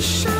wish I